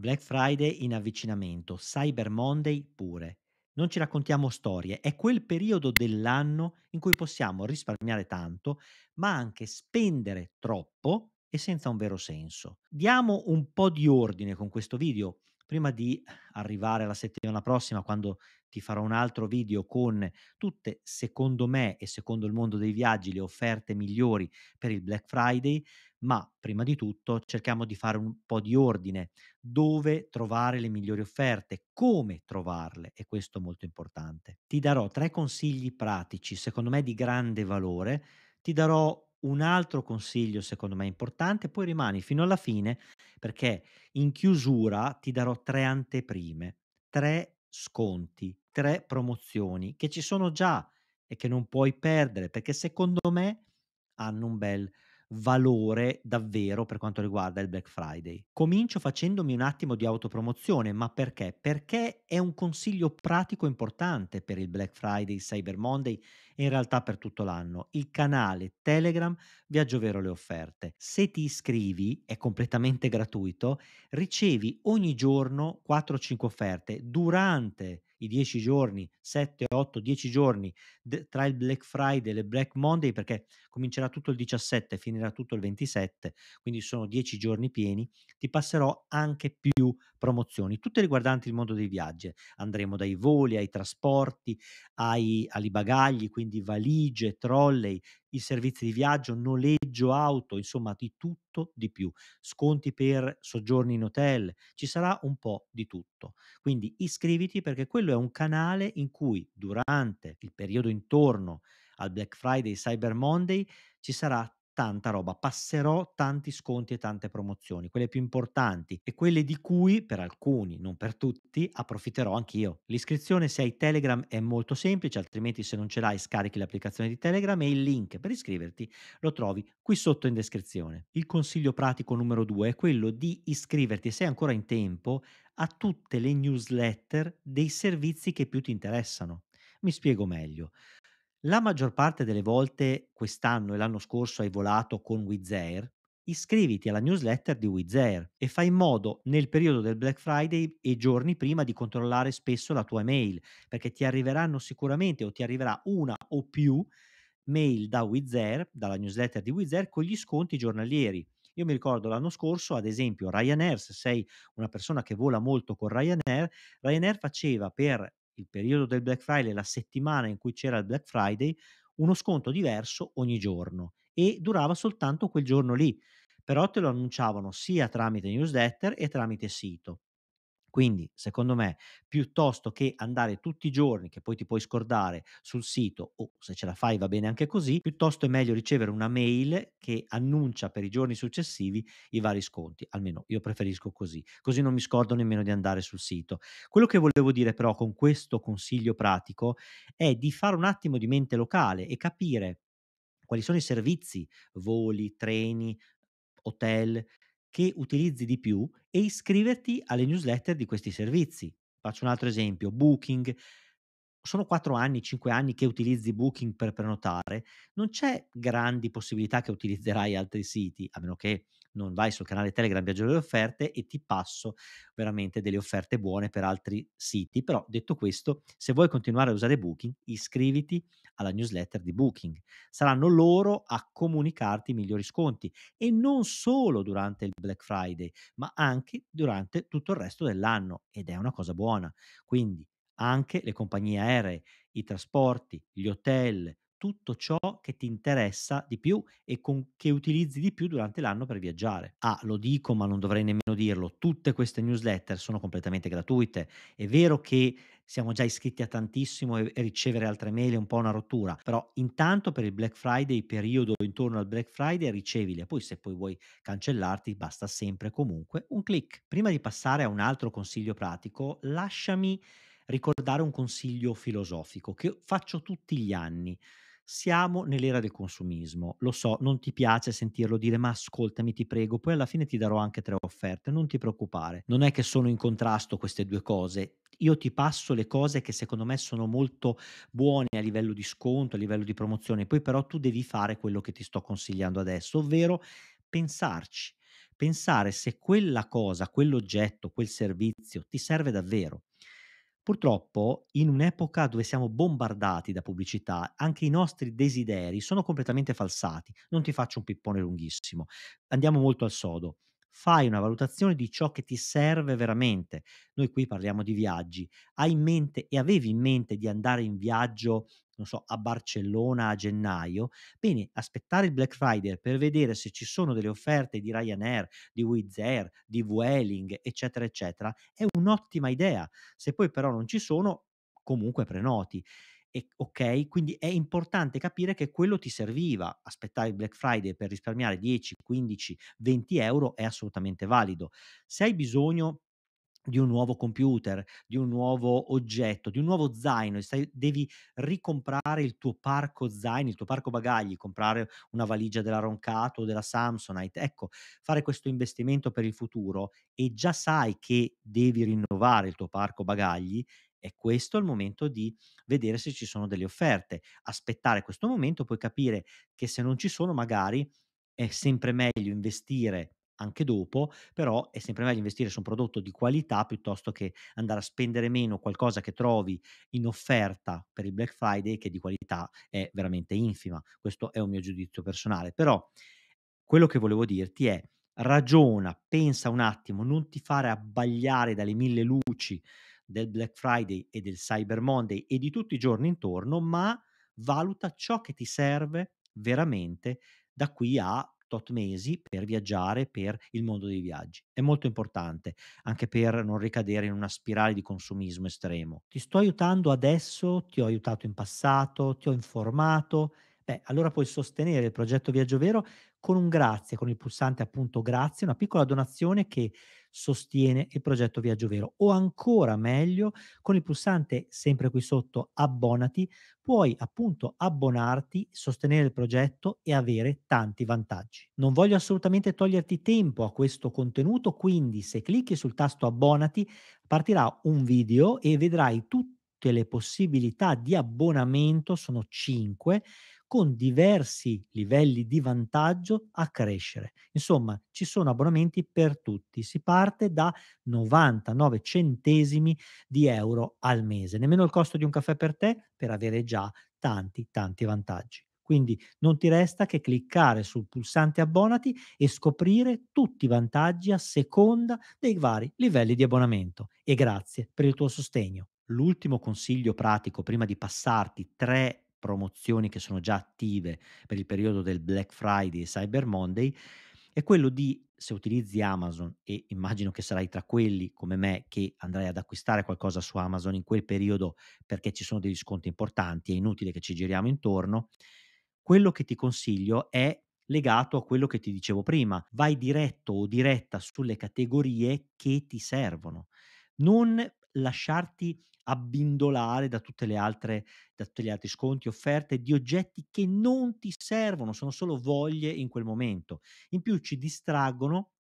Black Friday in avvicinamento, Cyber Monday pure. Non ci raccontiamo storie, è quel periodo dell'anno in cui possiamo risparmiare tanto, ma anche spendere troppo e senza un vero senso. Diamo un po' di ordine con questo video prima di arrivare alla settimana prossima quando ti farò un altro video con tutte, secondo me e secondo il mondo dei viaggi, le offerte migliori per il Black Friday, ma prima di tutto cerchiamo di fare un po' di ordine. Dove trovare le migliori offerte, come trovarle? E questo è molto importante. Ti darò 3 consigli pratici, secondo me di grande valore, ti darò un altro consiglio secondo me importante, poi rimani fino alla fine perché in chiusura ti darò 3 anteprime, 3 sconti, 3 promozioni che ci sono già e che non puoi perdere perché secondo me hanno un bel valore davvero per quanto riguarda il Black Friday. Comincio facendomi un attimo di autopromozione, ma perché? Perché è un consiglio pratico importante per il Black Friday, Cyber Monday e in realtà per tutto l'anno. Il canale Telegram Viaggio Vero le offerte. Se ti iscrivi, è completamente gratuito, ricevi ogni giorno 4-5 offerte durante i 10 giorni, 7, 8, 10 giorni tra il Black Friday e il Black Monday, perché comincerà tutto il 17 e finirà tutto il 27, quindi sono 10 giorni pieni, ti passerò anche più promozioni, tutte riguardanti il mondo dei viaggi. Andremo dai voli ai trasporti, ai, ai bagagli, quindi valigie, trolley, i servizi di viaggio, noleggio auto, insomma di tutto di più. Sconti per soggiorni in hotel, ci sarà un po' di tutto. Quindi iscriviti perché quello è un canale in cui durante il periodo intorno al Black Friday, Cyber Monday ci sarà tanta roba, passerò tanti sconti e tante promozioni, quelle più importanti e quelle di cui per alcuni, non per tutti, approfitterò anch'io. L'iscrizione se hai Telegram è molto semplice, altrimenti se non ce l'hai scarichi l'applicazione di Telegram e il link per iscriverti lo trovi qui sotto in descrizione. Il consiglio pratico numero due è quello di iscriverti, se ancora in tempo, a tutte le newsletter dei servizi che più ti interessano. Mi spiego meglio. La maggior parte delle volte quest'anno e l'anno scorso hai volato con Wizz Air, iscriviti alla newsletter di Wizz Air e fai in modo nel periodo del Black Friday e giorni prima di controllare spesso la tua email, perché ti arriveranno sicuramente o ti arriverà una o più mail da Wizz Air, dalla newsletter di Wizz Air con gli sconti giornalieri. Io mi ricordo l'anno scorso, ad esempio, Ryanair, se sei una persona che vola molto con Ryanair, Ryanair faceva per il periodo del Black Friday, la settimana in cui c'era il Black Friday, uno sconto diverso ogni giorno e durava soltanto quel giorno lì, però te lo annunciavano sia tramite newsletter e tramite sito. Quindi, secondo me, piuttosto che andare tutti i giorni, che poi ti puoi scordare sul sito, o se ce la fai va bene anche così, piuttosto è meglio ricevere una mail che annuncia per i giorni successivi i vari sconti. Almeno io preferisco così, così non mi scordo nemmeno di andare sul sito. Quello che volevo dire però con questo consiglio pratico è di fare un attimo di mente locale e capire quali sono i servizi, voli, treni, hotel che utilizzi di più e iscriverti alle newsletter di questi servizi. Faccio un altro esempio, Booking. Sono 4 anni, 5 anni che utilizzi Booking per prenotare, non c'è grandi possibilità che utilizzerai altri siti, a meno che non vai sul canale Telegram Viaggio delle offerte e ti passo veramente delle offerte buone per altri siti. Però detto questo, se vuoi continuare a usare Booking, iscriviti alla newsletter di Booking. Saranno loro a comunicarti i migliori sconti e non solo durante il Black Friday, ma anche durante tutto il resto dell'anno ed è una cosa buona. Quindi anche le compagnie aeree, i trasporti, gli hotel, tutto ciò che ti interessa di più e con che utilizzi di più durante l'anno per viaggiare. Ah, lo dico, ma non dovrei nemmeno dirlo, tutte queste newsletter sono completamente gratuite. È vero che siamo già iscritti a tantissimo e, e ricevere altre mail è un po' una rottura, però intanto per il Black Friday, periodo intorno al Black Friday, ricevili e poi se poi vuoi cancellarti basta sempre comunque un click. Prima di passare a un altro consiglio pratico, lasciami ricordare un consiglio filosofico che faccio tutti gli anni. Siamo nell'era del consumismo. Lo so, non ti piace sentirlo dire, ma ascoltami, ti prego, poi alla fine ti darò anche tre offerte, non ti preoccupare. Non è che sono in contrasto queste due cose. Io ti passo le cose che secondo me sono molto buone a livello di sconto, a livello di promozione, poi però tu devi fare quello che ti sto consigliando adesso, ovvero pensarci pensare se quella cosa, quell'oggetto, quel servizio ti serve davvero. Purtroppo, in un'epoca dove siamo bombardati da pubblicità, anche i nostri desideri sono completamente falsati. Non ti faccio un pippone lunghissimo, andiamo molto al sodo. Fai una valutazione di ciò che ti serve veramente. Noi qui parliamo di viaggi. Hai in mente e avevi in mente di andare in viaggio, non so, a Barcellona a gennaio? Bene, aspettare il Black Friday per vedere se ci sono delle offerte di Ryanair, di Wizz Air, di Vueling, eccetera, eccetera, è un'ottima idea. Se poi però non ci sono, comunque prenoti. E okay, quindi è importante capire che quello ti serviva. Aspettare il Black Friday per risparmiare 10, 15, 20 € è assolutamente valido. Se hai bisogno di un nuovo computer, di un nuovo oggetto, di un nuovo zaino stai devi ricomprare il tuo parco zaini, il tuo parco bagagli, comprare una valigia della Roncato o della Samsonite. Ecco, fare questo investimento per il futuro e già sai che devi rinnovare il tuo parco bagagli, è questo il momento di vedere se ci sono delle offerte. Aspettare questo momento, poi capire che se non ci sono magari è sempre meglio investire anche dopo, però è sempre meglio investire su un prodotto di qualità piuttosto che andare a spendere meno qualcosa che trovi in offerta per il Black Friday che di qualità è veramente infima. Questo è un mio giudizio personale. Però quello che volevo dirti è: ragiona, pensa un attimo, non ti fare abbagliare dalle mille luci del Black Friday e del Cyber Monday e di tutti i giorni intorno, ma valuta ciò che ti serve veramente da qui a tot mesi per viaggiare, per il mondo dei viaggi. È molto importante, anche per non ricadere in una spirale di consumismo estremo. Ti sto aiutando adesso, ti ho aiutato in passato, ti ho informato, beh, allora puoi sostenere il progetto Viaggio Vero con un grazie, con il pulsante appunto grazie, una piccola donazione che sostiene il progetto Viaggio Vero o ancora meglio con il pulsante sempre qui sotto abbonati puoi appunto abbonarti, sostenere il progetto e avere tanti vantaggi. Non voglio assolutamente toglierti tempo a questo contenuto, quindi se clicchi sul tasto abbonati partirà un video e vedrai tutte le possibilità di abbonamento, sono 5 con diversi livelli di vantaggio a crescere. Insomma, ci sono abbonamenti per tutti. Si parte da 99 centesimi di euro al mese, nemmeno il costo di un caffè per te per avere già tanti, tanti vantaggi. Quindi non ti resta che cliccare sul pulsante abbonati e scoprire tutti i vantaggi a seconda dei vari livelli di abbonamento. E grazie per il tuo sostegno. L'ultimo consiglio pratico prima di passarti tre promozioni che sono già attive per il periodo del Black Friday e Cyber Monday, è quello di se utilizzi Amazon e immagino che sarai tra quelli come me che andrai ad acquistare qualcosa su Amazon in quel periodo perché ci sono degli sconti importanti, è inutile che ci giriamo intorno, quello che ti consiglio è legato a quello che ti dicevo prima, vai diretto o diretta sulle categorie che ti servono. Non lasciarti abbindolare da tutte le altre da tutti gli altri sconti, offerte di oggetti che non ti servono, sono solo voglie in quel momento. In più ci distraggono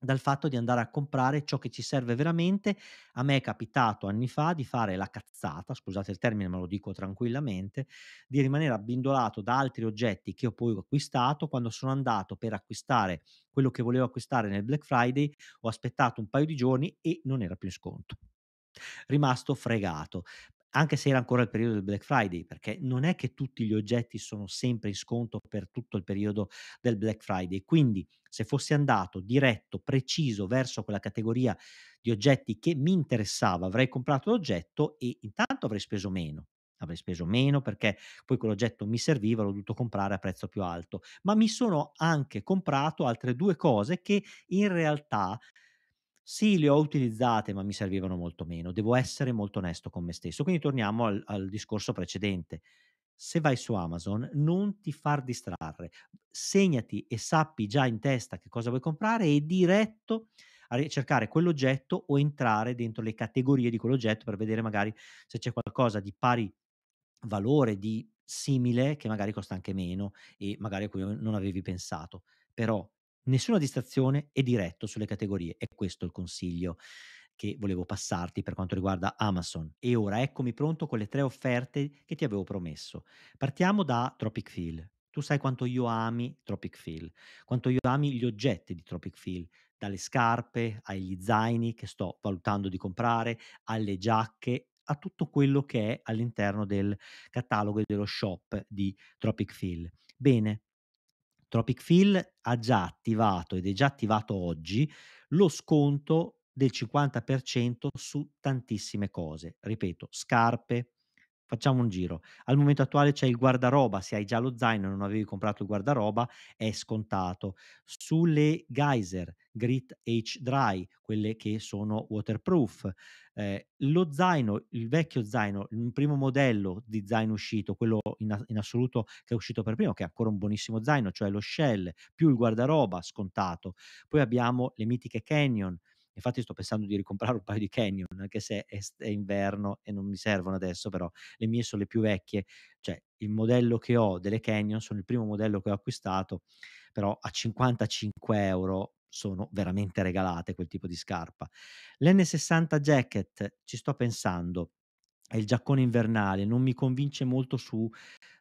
dal fatto di andare a comprare ciò che ci serve veramente. A me è capitato anni fa di fare la cazzata, scusate il termine, ma lo dico tranquillamente, di rimanere abbindolato da altri oggetti che ho poi acquistato. Quando sono andato per acquistare quello che volevo acquistare nel Black Friday, ho aspettato un paio di giorni e non era più in sconto rimasto fregato. Anche se era ancora il periodo del Black Friday, perché non è che tutti gli oggetti sono sempre in sconto per tutto il periodo del Black Friday. Quindi, se fossi andato diretto, preciso verso quella categoria di oggetti che mi interessava, avrei comprato l'oggetto e intanto avrei speso meno. Avrei speso meno perché poi quell'oggetto mi serviva, l'ho dovuto comprare a prezzo più alto, ma mi sono anche comprato altre 2 cose che in realtà sì, le ho utilizzate, ma mi servivano molto meno. Devo essere molto onesto con me stesso. Quindi torniamo al al discorso precedente. Se vai su Amazon, non ti far distrarre. Segnati e sappi già in testa che cosa vuoi comprare e diretto a ricercare quell'oggetto o entrare dentro le categorie di quell'oggetto per vedere magari se c'è qualcosa di pari valore, di simile, che magari costa anche meno e magari a cui non avevi pensato. Però Nessuna distrazione e diretto sulle categorie. È questo il consiglio che volevo passarti per quanto riguarda Amazon. E ora eccomi pronto con le 3 offerte che ti avevo promesso. Partiamo da Tropic Feel. Tu sai quanto io ami Tropic Feel, quanto io ami gli oggetti di Tropic Feel. dalle scarpe, agli zaini che sto valutando di comprare, alle giacche, a tutto quello che è all'interno del catalogo e dello shop di Tropic Phil. Bene, Tropic Phil ha già attivato ed è già attivato oggi lo sconto del 50% su tantissime cose. Ripeto, scarpe facciamo un giro. Al momento attuale c'è il guardaroba, se hai già lo zaino e non avevi comprato il guardaroba è scontato. Sulle Geyser Grit H Dry, quelle che sono waterproof, ehm, lo zaino, il vecchio zaino, il primo modello di zaino uscito, quello in in assoluto che è uscito per primo, che è ancora un buonissimo zaino, cioè lo Shell più il guardaroba scontato. Poi abbiamo le mitiche Canyon, infatti sto pensando di ricomprare un paio di Canyon, anche se è è inverno e non mi servono adesso, però le mie son le più vecchie, cioè il modello che ho delle Canyon, sono il primo modello che ho acquistato, però a 55 € sono veramente regalate quel tipo di scarpa. L'N60 Jacket ci sto pensando, è il giaccone invernale, non mi convince molto su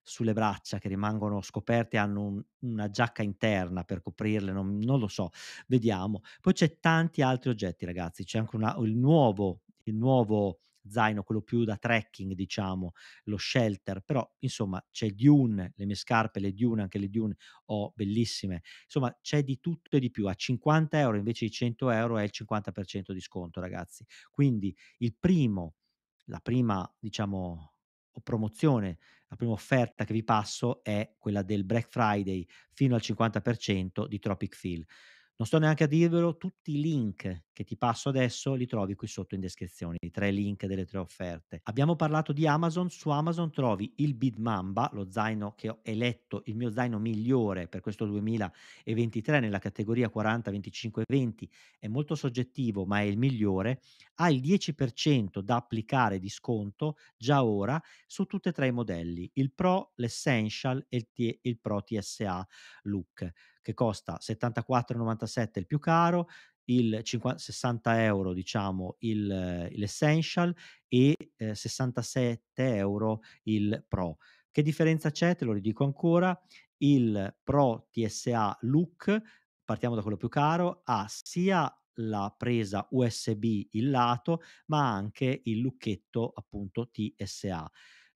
sulle braccia che rimangono scoperte, hanno un una giacca interna per coprirle, non non lo so, vediamo. Poi c'è tanti altri oggetti ragazzi, c'è anche una il nuovo il nuovo zaino, quello più da trekking diciamo, lo Shelter, però insomma c'è Dune, le mie scarpe, le Dune, anche le Dune ho bellissime. Insomma c'è di tutto e di più. A 50 € invece di 100 € è il 50% di sconto ragazzi. Quindi il primo la prima diciamo promozione, la prima offerta che vi passo è quella del Black Friday fino al 50% di Tropic Phil. Non sto neanche a dirvelo, tutti i link che ti passo adesso li trovi qui sotto in descrizione, i 3 link delle 3 offerte. Abbiamo parlato di Amazon, su Amazon trovi il Bid Mamba, lo zaino che ho eletto il mio zaino migliore per questo 2023 nella categoria 40, 25, 20, è molto soggettivo ma è il migliore, ha il 10% da applicare di sconto già ora su tutte e 3 i modelli, il Pro, l'Essential e il T il Pro TSA Look che costa 74,97 il più caro, il cinqua 60 € diciamo il l'Essential e, ehm, 67 € il Pro. Che differenza c'è? Te lo ridico ancora: il Pro TSA Look, partiamo da quello più caro, ha sia la presa USB in lato, ma anche il lucchetto appunto TSA.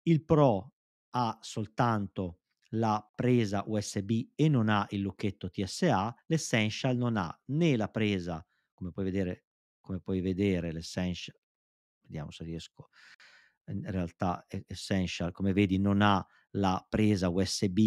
Il Pro ha soltanto la presa USB e non ha il lucchetto TSA, l'Essential non ha né la presa, come puoi vedere come puoi vedere l'Essential vediamo se riesco in realtà Essential come vedi non ha la presa USB.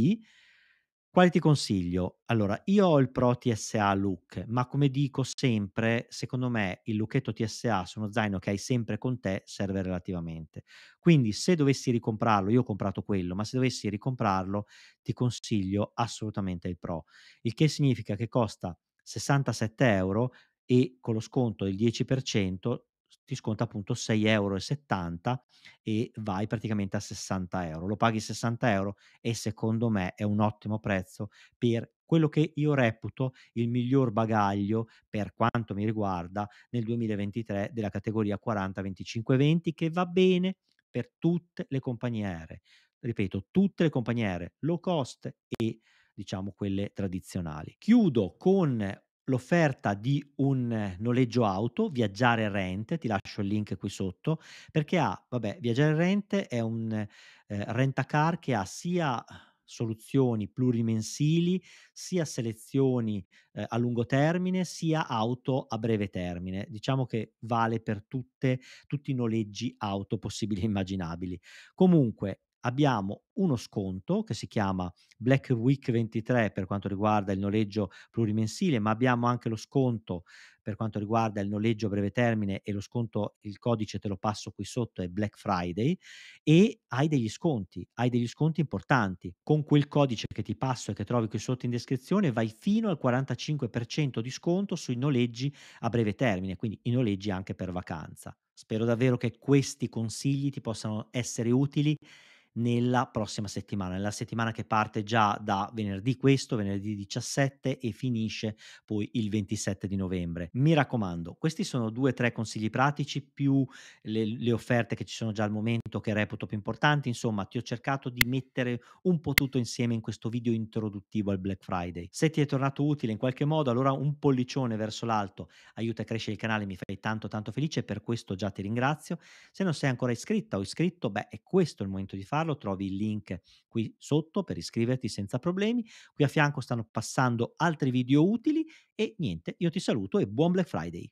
Quale ti consiglio? Allora, io ho il Pro TSA Look, ma come dico sempre, secondo me il lucchetto TSA su uno zaino che hai sempre con te serve relativamente. Quindi se dovessi ricomprarlo, io ho comprato quello, ma se dovessi ricomprarlo ti consiglio assolutamente il Pro, il che significa che costa 67 € e con lo sconto del 10% s ti sconta appunto 6,70 € e vai praticamente a 60 €. Lo paghi 60 € e secondo me è un ottimo prezzo per quello che io reputo il miglior bagaglio, per quanto mi riguarda, nel 2023 della categoria 40, 25, 20 che va bene per tutte le compagnie aeree. Ripeto, tutte le compagnie aeree low cost e diciamo quelle tradizionali. Chiudo con l'offerta di un noleggio auto, Viaggiare Rent, ti lascio il link qui sotto, perché ha vabbè, Viaggiare Rent è un, ehm, rent-a-car che ha sia soluzioni plurimensili, sia selezioni, ehm, a lungo termine, sia auto a breve termine. Diciamo che vale per tutte tutti i noleggi auto possibili e immaginabili. Comunque abbiamo uno sconto che si chiama Black Week 23 per quanto riguarda il noleggio plurimensile, ma abbiamo anche lo sconto per quanto riguarda il noleggio a breve termine e lo sconto il codice te lo passo qui sotto, è Black Friday e hai degli sconti, hai degli sconti importanti. Con quel codice che ti passo e che trovi qui sotto in descrizione vai fino al 45% di sconto sui noleggi a breve termine, quindi i noleggi anche per vacanza. Spero davvero che questi consigli ti possano essere utili nella prossima settimana, nella settimana che parte già da venerdì questo, venerdì 17 e finisce poi il 27 di novembre. Mi raccomando, questi sono 2, 3 consigli pratici più le le offerte che ci sono già al momento che reputo più importanti. Insomma, ti ho cercato di mettere un po' tutto insieme in questo video introduttivo al Black Friday. Se ti è tornato utile in qualche modo, allora un pollicione verso l'alto aiuta a crescere il canale, mi fai tanto, tanto felice per questo già ti ringrazio. Se non sei ancora iscritta o iscritto, beh, è questo il momento di farlo. Trovi il link qui sotto per iscriverti senza problemi. Qui a fianco stanno passando altri video utili e niente, io ti saluto e buon Black Friday.